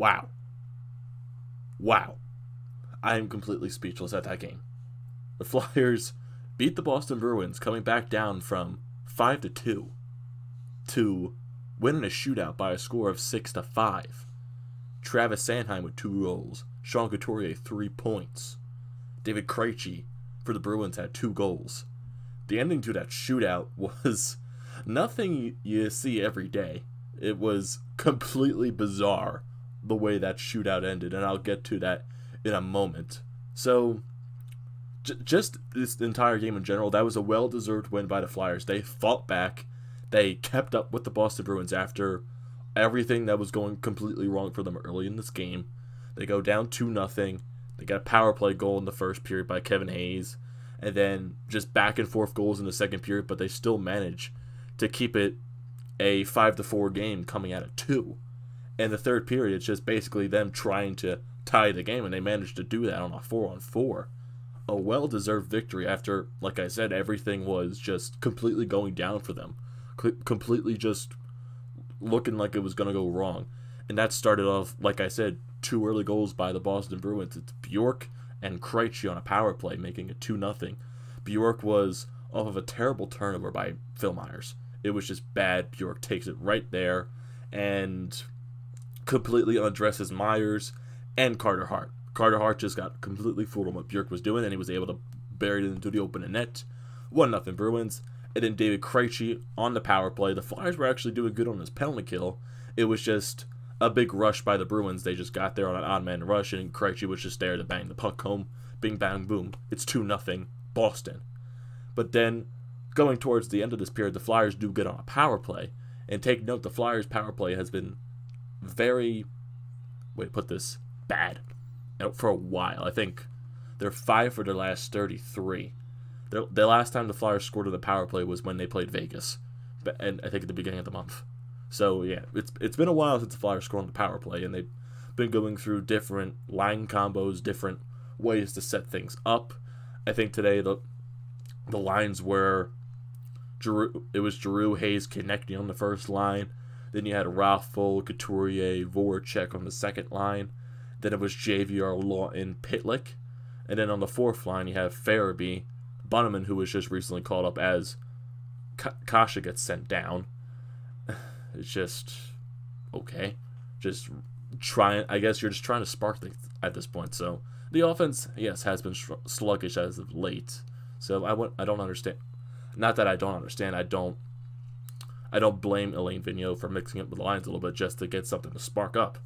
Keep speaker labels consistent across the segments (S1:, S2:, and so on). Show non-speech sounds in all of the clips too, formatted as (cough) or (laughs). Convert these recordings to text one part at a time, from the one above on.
S1: Wow. Wow. I am completely speechless at that game. The (laughs) Flyers beat the Boston Bruins, coming back down from 5 to 2 to win in a shootout by a score of 6 to 5. Travis Sanheim with two goals, Sean Couturier three points. David Krejci for the Bruins had two goals. The ending to that shootout (laughs) was nothing you see every day. It was completely bizarre the way that shootout ended, and I'll get to that in a moment. So, j- just this entire game in general, that was a well deserved win by the Flyers. They fought back, they kept up with the Boston Bruins after everything that was going completely wrong for them early in this game. They go down 2 nothing. They got a power play goal in the first period by Kevin Hayes, and then just back and forth goals in the second period, but they still manage to keep it a 5 to 4 game coming out of 2. And the third period, it's just basically them trying to tie the game, and they managed to do that on a 4 on 4. A well deserved victory after, like I said, everything was just completely going down for them. C- completely just looking like it was going to go wrong. And that started off, like I said, two early goals by the Boston Bruins. It's Bjork and Krejci on a power play, making it 2 0. Bjork was off of a terrible turnover by Phil Myers. It was just bad. Bjork takes it right there and completely undresses Myers and Carter Hart. Carter Hart just got completely fooled on what Bjork was doing, and he was able to bury it into the open net. 1 0 Bruins. And then David Krejci on the power play. The Flyers were actually doing good on his penalty kill. It was just a big rush by the Bruins. They just got there on an odd man rush, and Krejci was just there to bang the puck home. Bing, bang, boom. It's 2 0 Boston. But then, going towards the end of this period, the Flyers do get on a power play. And take note, the Flyers' power play has been very, wait, put this, bad for a while. I think they're five for their last 33. The, the last time the Flyers scored on the power play was when they played Vegas, and I think at the beginning of the month. So yeah, it's it's been a while since the Flyers scored on the power play, and they've been going through different line combos, different ways to set things up. I think today the the lines were Giroux, it was Drew Hayes, connecting on the first line. Then you had Raffl, Couturier, Voracek on the second line. Then it was JVR, Laughton, Pitlick. And then on the fourth line, you have Farabee, Bunnaman, who was just recently called up as Kasha gets sent down. (sighs) It's just okay. Just trying. I guess you're just trying to spark things at this point. So the offense, yes, has been sluggish as of late. So. I don't understand. Not that I don't understand. I don't. I don't blame Alain Vigneault for mixing it with the lines a little bit just to get something to spark up.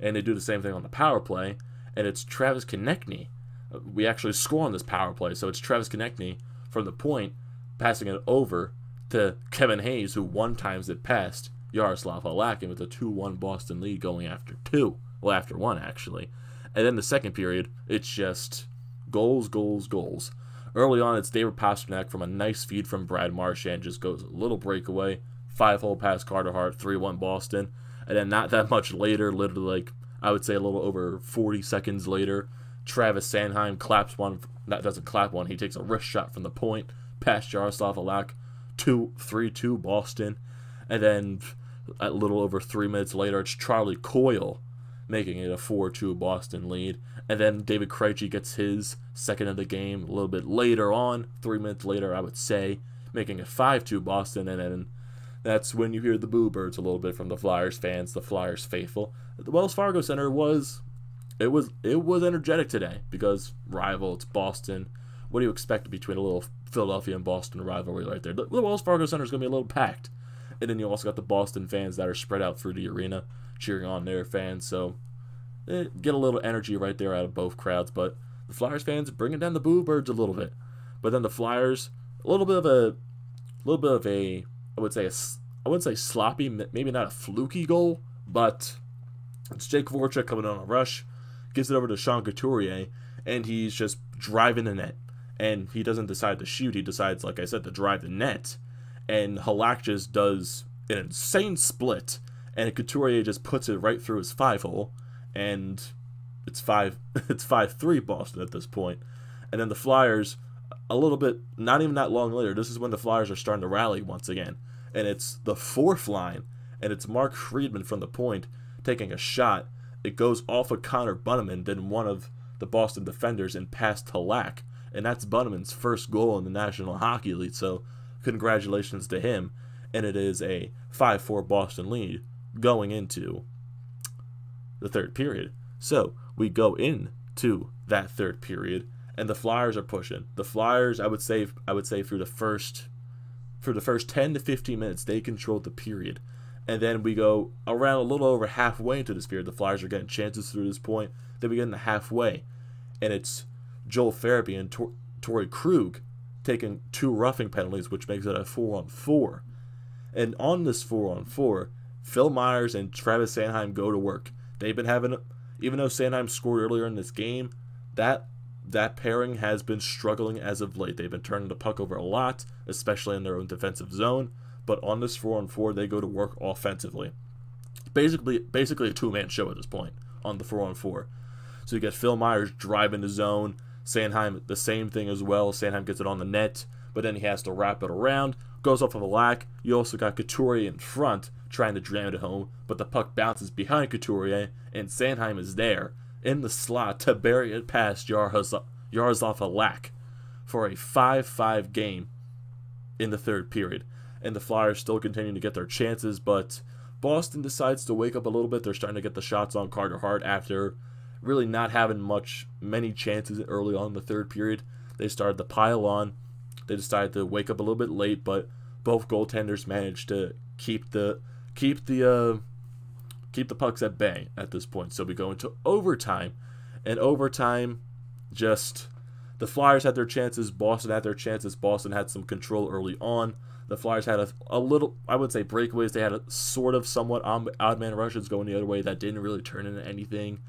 S1: And they do the same thing on the power play, and it's Travis Konecny. Uh, we actually score on this power play, so it's Travis Konecny from the point, passing it over to Kevin Hayes, who one times it past Yaroslav Halakin with a 2 1 Boston lead going after two. Well, after one, actually. And then the second period, it's just goals, goals, goals. Early on, it's David Pastrnak from a nice feed from Brad Marchand, just goes a little breakaway. Five hole pass Carter Hart, 3 1 Boston. And then not that much later, literally like, I would say a little over 40 seconds later, Travis Sanheim claps one, that doesn't clap one, he takes a wrist shot from the point, past Yaroslav Halak, 2 3 2 Boston. And then a little over three minutes later, it's Charlie Coyle making it a 4 2 Boston lead. And then David Krejci gets his second of the game a little bit later on, three minutes later, I would say, making it 5 2 Boston. And then that's when you hear the boo birds a little bit from the Flyers fans, the Flyers faithful. The Wells Fargo Center was it was it was energetic today because rival, it's Boston. What do you expect between a little Philadelphia and Boston rivalry right there? The Wells Fargo Center is going to be a little packed. And then you also got the Boston fans that are spread out through the arena cheering on their fans. So eh, get a little energy right there out of both crowds. But the Flyers fans bringing down the boo birds a little bit. But then the Flyers, a little bit of a, little bit of a, I would say a, I wouldn't say sloppy, maybe not a fluky goal, but it's Jake Voracek coming on a rush, gives it over to Sean Couturier, and he's just driving the net. And he doesn't decide to shoot. He decides, like I said, to drive the net and Halak just does an insane split, and Couturier just puts it right through his five hole, and it's five (laughs) it's five three Boston at this point, and then the Flyers a little bit not even that long later. This is when the Flyers are starting to rally once again, and it's the fourth line, and it's Mark Friedman from the point taking a shot, it goes off of Connor Bunnaman, then one of the Boston defenders and past Halak. And that's Bunnaman's first goal in the National Hockey League. So congratulations to him. And it is a 5 4 Boston lead going into the third period. So we go into that third period and the Flyers are pushing. The Flyers, I would say I would say through the first for the first 10 to 15 minutes, they controlled the period. And then we go around a little over halfway into this period. The Flyers are getting chances through this point. Then we get in the halfway, and it's Joel Farabee and Tor- Torey Krug taking two roughing penalties, which makes it a four on four. And on this four on four, Phil Myers and Travis Sanheim go to work. They've been having, even though Sanheim scored earlier in this game, that that pairing has been struggling as of late. They've been turning the puck over a lot, especially in their own defensive zone. But on this four on four, they go to work offensively. Basically, basically a two man show at this point on the four on four. So you get Phil Myers driving the zone. Sanheim the same thing as well. Sanheim gets it on the net, but then he has to wrap it around. Goes off of Halak. You also got Couturier in front trying to jam it home, but the puck bounces behind Couturier, and Sanheim is there in the slot to bury it past Yaroslav Halak for a 5 5 game in the third period. And the Flyers still continue to get their chances, but Boston decides to wake up a little bit. They're starting to get the shots on Carter Hart after really not having much, many chances early on in the third period. They started to pile on. They decided to wake up a little bit late, but both goaltenders managed to keep the keep the uh, keep the pucks at bay at this point. So we go into overtime, and overtime, just the Flyers had their chances. Boston had their chances. Boston had some control early on. The Flyers had a, a little, I would say, breakaways. They had a sort of somewhat odd man rushes going the other way that didn't really turn into anything.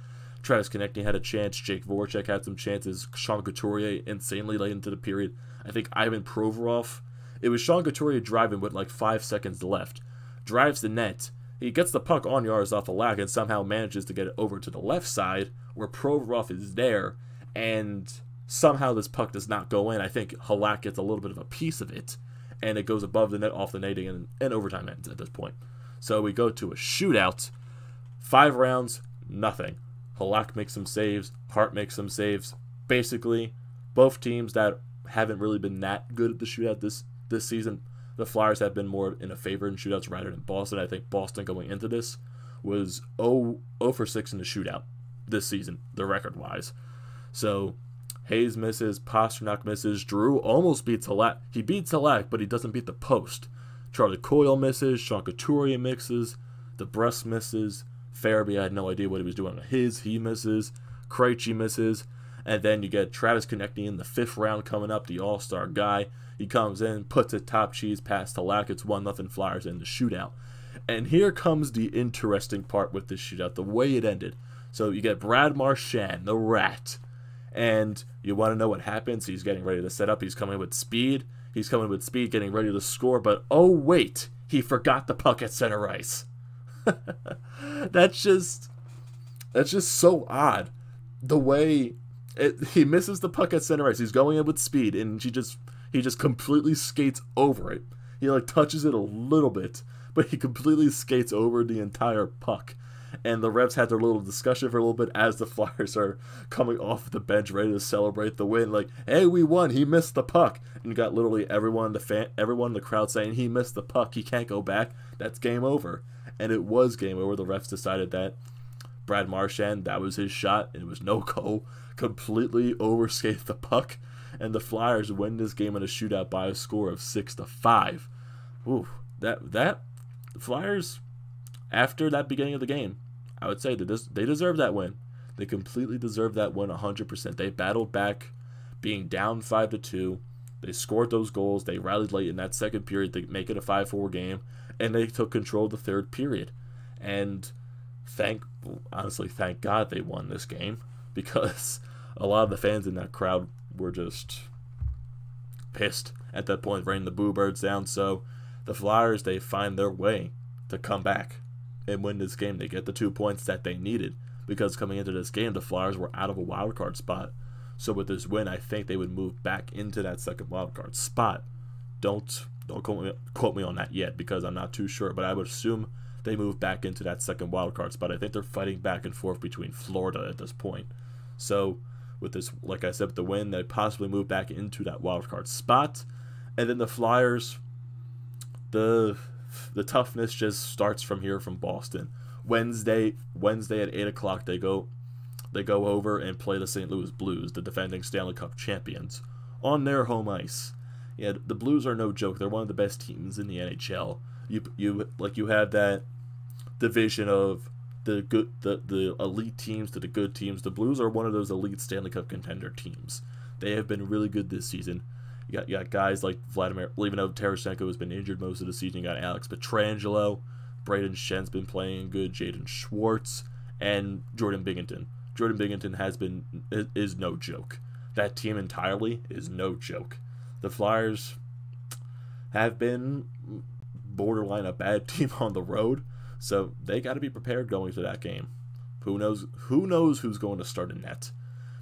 S1: Travis Konecny had a chance. Jake Voracek had some chances. Sean Couturier insanely late into the period. I think Ivan Provorov. It was Sean Couturier driving with like five seconds left. Drives the net he gets the puck on Yaroslav Halak and somehow manages to get it over to the left side where Provorov is there, and somehow this puck does not go in. I think Halak gets a little bit of a piece of it, and it goes above the net, off the netting, and, and overtime ends at this point. So we go to a shootout. Five rounds, nothing. Halak makes some saves. Hart makes some saves. Basically, both teams that haven't really been that good at the shootout this this season the Flyers have been more in a favor in shootouts rather than Boston. I think Boston going into this was 0, 0 for 6 in the shootout this season, the record wise. So Hayes misses, Pastrnak misses, Giroux almost beats Halak. He beats Halak, but he doesn't beat the post. Charlie Coyle misses, Sean Couturier mixes, DeBrusk misses, Farabee, I had no idea what he was doing on his, he misses, Krejci misses, and then you get Travis Konecny in the fifth round coming up, the All Star guy. He comes in, puts a top cheese past Halak. It's one nothing Flyers in the shootout. And here comes the interesting part with this shootout, the way it ended. So you get Brad Marchand, the rat, and you want to know what happens. He's getting ready to set up. He's coming with speed. He's coming with speed, getting ready to score. But oh wait, he forgot the puck at center ice. (laughs) that's just that's just so odd. The way it, he misses the puck at center ice. He's going in with speed, and she just he just completely skates over it. He like touches it a little bit, but he completely skates over the entire puck. And the refs had their little discussion for a little bit as the (laughs) Flyers are coming off the bench ready to celebrate the win. Like, hey, we won. He missed the puck. And you got literally everyone the fan everyone in the crowd saying he missed the puck. He can't go back. That's game over. And it was game over. The refs decided that Brad Marchand, that was his shot, it was no go. Completely overskated the puck and the Flyers win this game in a shootout by a score of six to five. Ooh, that that the Flyers after that beginning of the game, I would say that this, they deserve that win. They completely deserve that win 100%. They battled back, being down five to two. They scored those goals. They rallied late in that second period to make it a 5-4 game, and they took control of the third period. And thank, honestly, thank God they won this game because a lot of the fans in that crowd were just pissed at that point, raining the Boo Birds down. So the Flyers, they find their way to come back and win this game. They get the two points that they needed because coming into this game, the Flyers were out of a wild card spot. So with this win, I think they would move back into that second wild card spot. Don't don't quote me, quote me on that yet because I'm not too sure, but I would assume they move back into that second wild card spot. I think they're fighting back and forth between Florida at this point. So with this, like I said, with the win, they possibly move back into that wild card spot. And then the Flyers, the the toughness just starts from here from Boston. Wednesday, Wednesday at eight o'clock, they go they go over and play the St. Louis Blues, the defending Stanley Cup champions, on their home ice. Yeah, the Blues are no joke. They're one of the best teams in the NHL. You you like you have that division of the good the, the elite teams to the good teams. The Blues are one of those elite Stanley Cup contender teams. They have been really good this season. You got, you got guys like Vladimir, even though Tarasenko has been injured most of the season. You got Alex Pietrangelo, Brayden Schenn's been playing good, Jaden Schwartz, and Jordan Binnington. Jordan Binnington has been is no joke. That team entirely is no joke. The Flyers have been borderline a bad (laughs) team on the road, so they got to be prepared going to that game. Who knows? Who knows who's going to start in net?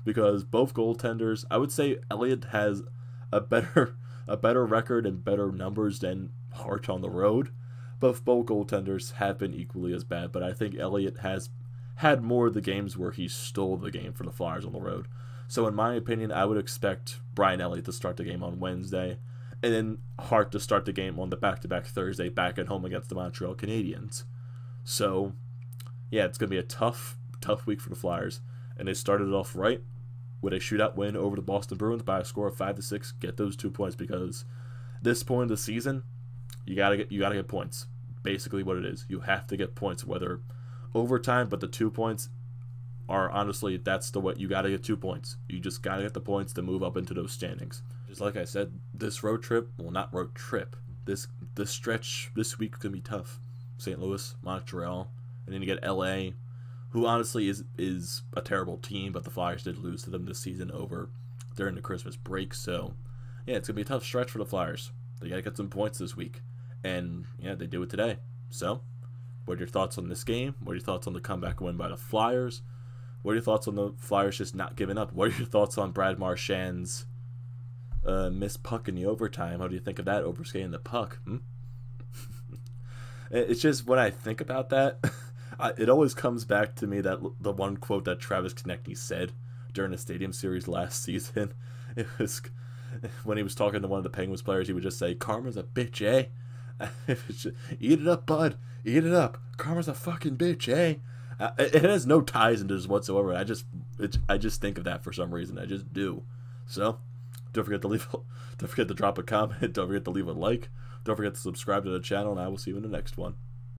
S1: Because both goaltenders, I would say Elliott has a better (laughs) a better record and better numbers than Hart on the road. But both goaltenders have been equally as bad. But I think Elliott has had more of the games where he stole the game for the Flyers on the road. So in my opinion, I would expect Brian Elliott to start the game on Wednesday, and then Hart to start the game on the back-to-back Thursday back at home against the Montreal Canadiens. So, yeah, it's going to be a tough, tough week for the Flyers. And they started it off right with a shootout win over the Boston Bruins by a score of five to six. Get those two points because this point of the season, you gotta get you gotta get points. Basically, what it is, you have to get points, whether overtime, but the two points are honestly that's the what you gotta get two points. You just gotta get the points to move up into those standings. Just like I said, this road trip, well, not road trip. This this stretch this week can be tough. St. Louis, Montreal, and then you get LA, who honestly is is a terrible team, but the Flyers did lose to them this season over during the Christmas break. So yeah, it's gonna be a tough stretch for the Flyers. They gotta get some points this week, and yeah, they do it today. So, what are your thoughts on this game? What are your thoughts on the comeback win by the Flyers? What are your thoughts on the Flyers just not giving up? What are your thoughts on Brad Marchand's uh, missed puck in the overtime? How do you think of that overskating the puck? Hmm? It's just when I think about that, (laughs) it always comes back to me that the one quote that Travis Konecny said during the Stadium Series last (laughs) season. It was (laughs) when he was talking to one of the Penguins players, he would just say, "Karma's a bitch, eh? just, Eat it up, bud. Eat it up. Karma's a fucking bitch, eh?" Uh, it has no ties into this whatsoever. I just, it, I just think of that for some reason. I just do. So, don't forget to leave, don't forget to drop a comment. Don't forget to leave a like. Don't forget to subscribe to the channel, and I will see you in the next one.